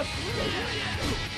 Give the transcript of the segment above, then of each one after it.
ます。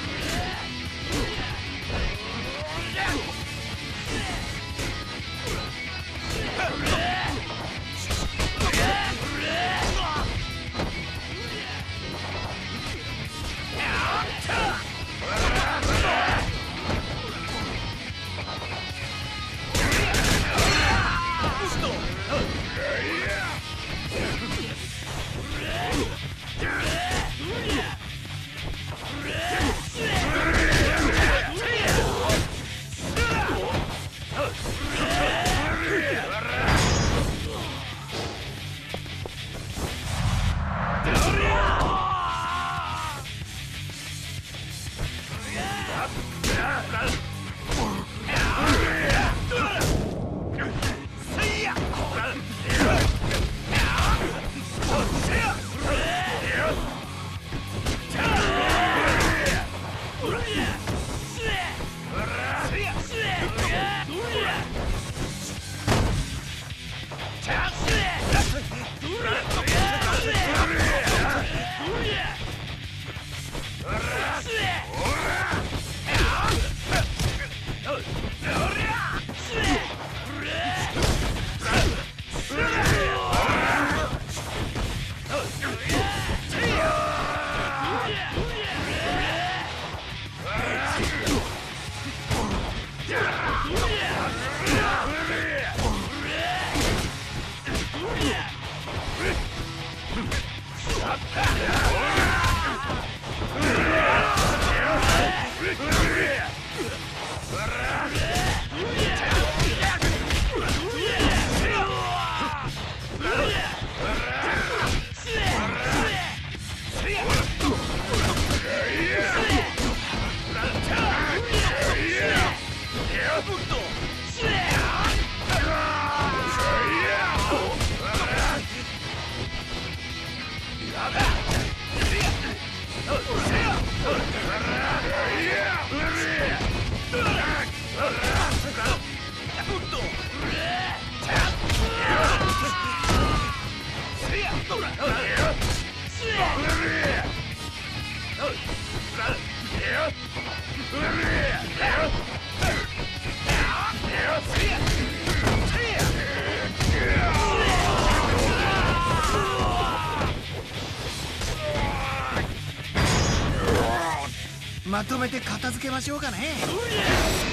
て片付けましょうかね。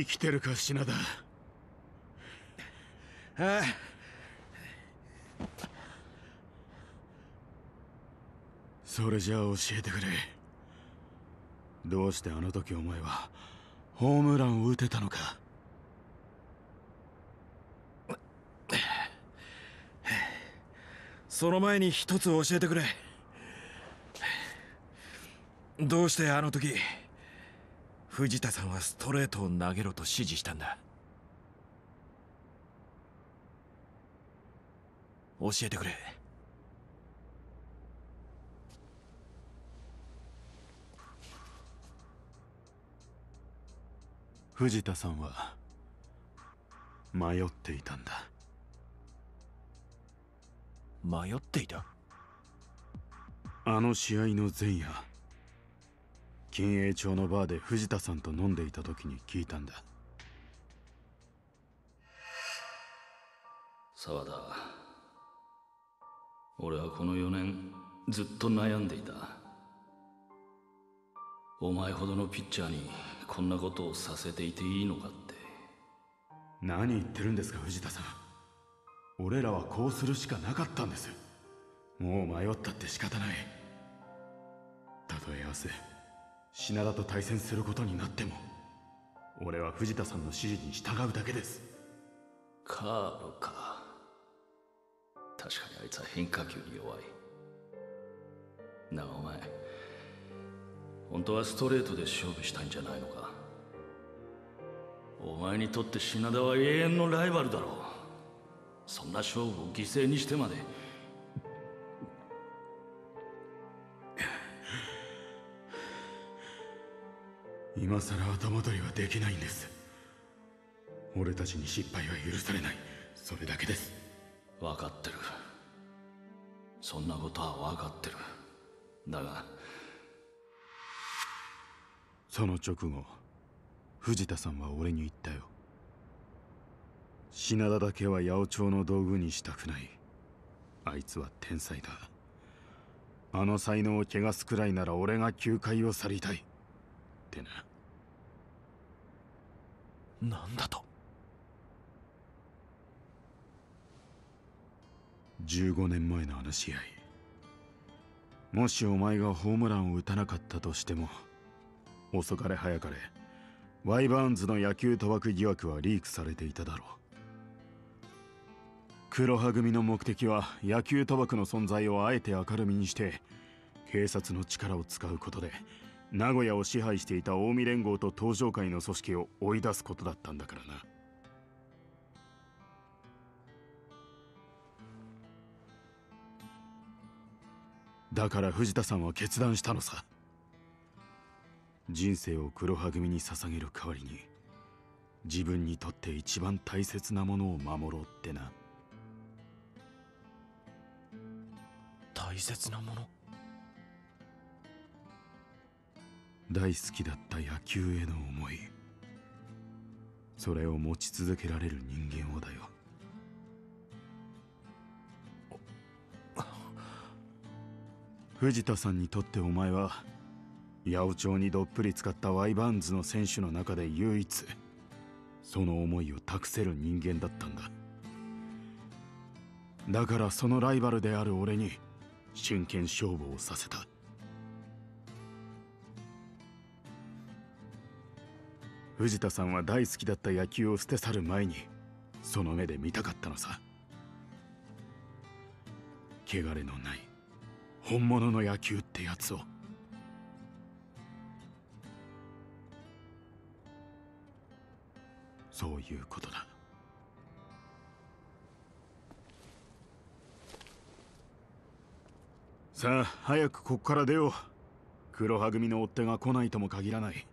生きてるか品田ああ。それじゃあ教えてくれ。どうしてあの時お前はホームランを打てたのか。その前に一つ教えてくれ。どうしてあの時藤田さんはストレートを投げろと指示したんだ。教えてくれ。藤田さんは迷っていたんだ。迷っていた？あの試合の前夜金栄町のバーで藤田さんと飲んでいた時に聞いたんだ。沢田俺はこの4年ずっと悩んでいた。お前ほどのピッチャーにこんなことをさせていていいのかって。何言ってるんですか藤田さん。俺らはこうするしかなかったんです。もう迷ったって仕方ない。たとえ明日品田と対戦することになっても俺は藤田さんの指示に従うだけです。カーブか。確かにあいつは変化球に弱い。なあお前。本当はストレートで勝負したいんじゃないのか。お前にとって品田は永遠のライバルだろう。そんな勝負を犠牲にしてまで今さら後戻りはできないんです。俺たちに失敗は許されない。それだけです。分かってる。そんなことは分かってる。だが。その直後藤田さんは俺に言ったよ。品田だけは八百長の道具にしたくない。あいつは天才だ。あの才能を汚すくらいなら俺が球界を去りたいってななんだと。15年前のあの試合。もしお前がホームランを打たなかったとしても遅かれ早かれワイバーンズの野球賭博疑惑はリークされていただろう。黒羽組の目的は野球賭博の存在をあえて明るみにして警察の力を使うことで名古屋を支配していた近江連合と東上会の組織を追い出すことだったんだからな。だから藤田さんは決断したのさ。人生を黒羽組に捧げる代わりに自分にとって一番大切なものを守ろうってな。大切なもの？大好きだった野球への思い。それを持ち続けられる人間をだよ。藤田さんにとってお前は八百長にどっぷり使ったワイバーンズの選手の中で唯一その思いを託せる人間だったんだ。だからそのライバルである俺に真剣勝負をさせた。藤田さんは大好きだった野球を捨て去る前にその目で見たかったのさ。汚れのない本物の野球ってやつを。そういうことだ。さあ早くこっから出よう。黒羽組の追っ手が来ないとも限らない。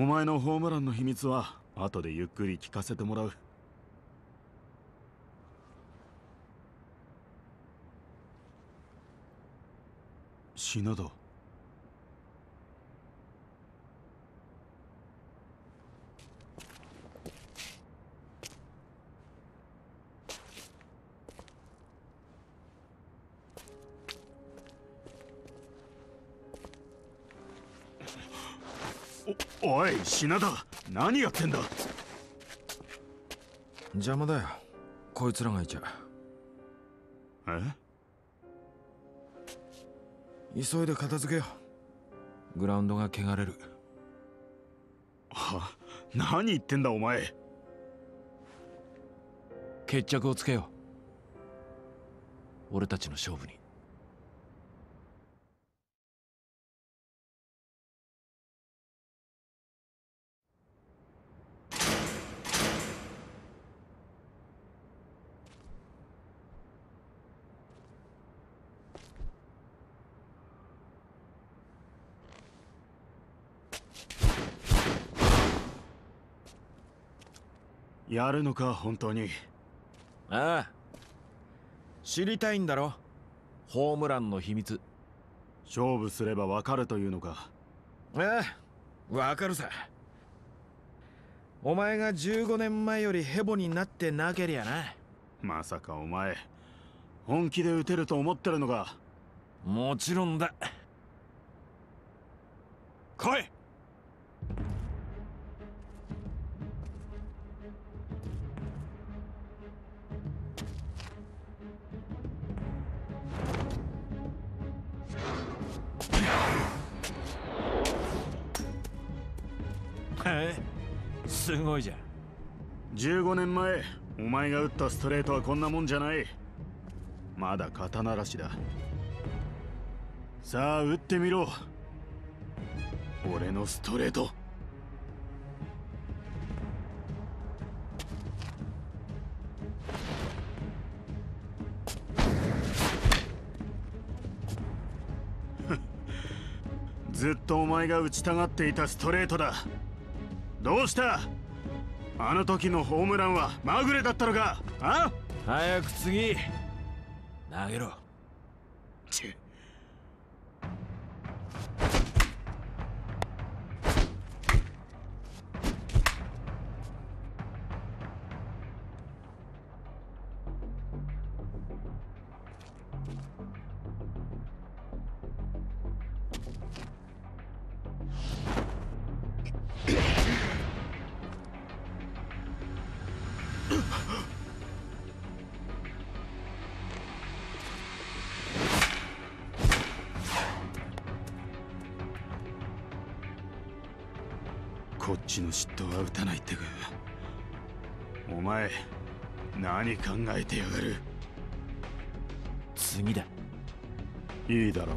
お前のホームランの秘密は後でゆっくり聞かせてもらう。篠戸おおい品田。何やってんだ。邪魔だよ。こいつらがいちゃえ？急いで片付けよ。うグラウンドが汚れる。は？何言ってんだお前。決着をつけよう。俺たちの勝負にやるのか本当に。ああ。知りたいんだろ？ホームランの秘密。勝負すればわかるというのか。ああわかるさ。お前が15年前よりヘボになってなけりゃな。まさかお前本気で打てると思ってるのか。もちろんだ。来いすごいじゃん。15年前お前が打ったストレートはこんなもんじゃない。まだ刀らしだ。さあ打ってみろ。俺のストレート。ずっとお前が打ちたがっていたストレートだ。どうした？あの時のホームランはまぐれだったのか？あ？早く次。投げろ。ちこっちの嫉妬は打たないってか。お前何考えてやがる。次だ。いいだろう。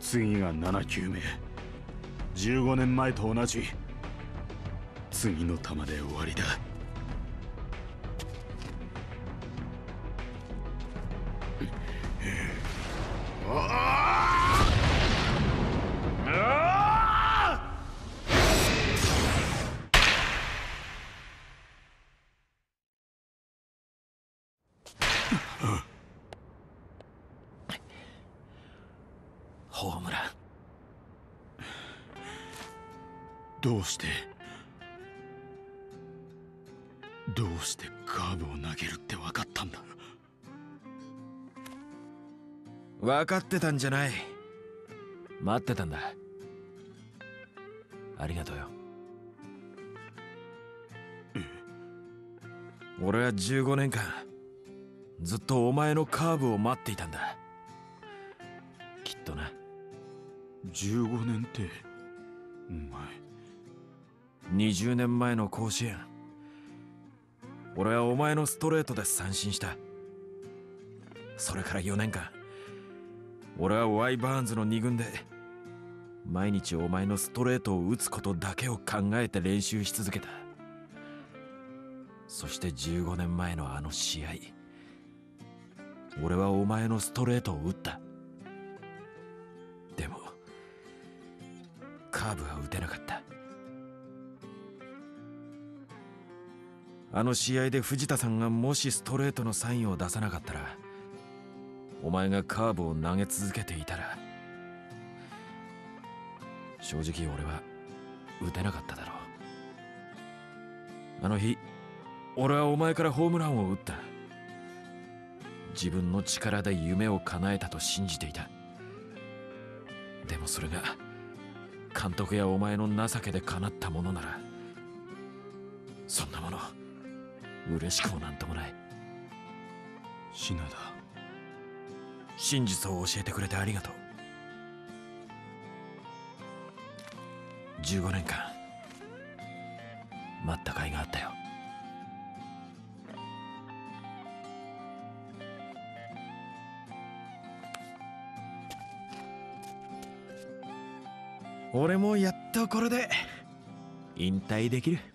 次が7球目。15年前と同じ。次の球で終わりだどうしてどうしてカーブを投げるって分かったんだ？分かってたんじゃない。待ってたんだ。ありがとうよ。俺は15年間ずっとお前のカーブを待っていたんだ。きっとな。15年ってお前20年前の甲子園。俺はお前のストレートで三振した。それから4年間。俺はワイ・バーンズの2軍で毎日お前のストレートを打つことだけを考えて練習し続けた。そして15年前のあの試合。俺はお前のストレートを打った。でもカーブは打てなかった。あの試合で藤田さんがもしストレートのサインを出さなかったらお前がカーブを投げ続けていたら正直俺は打てなかっただろう。あの日俺はお前からホームランを打った。自分の力で夢を叶えたと信じていた。でもそれが監督やお前の情けで叶ったものならそんなもの嬉しくもなんともない。品田真実を教えてくれてありがとう。15年間待った甲斐があったよ。俺もやっとこれで。引退できる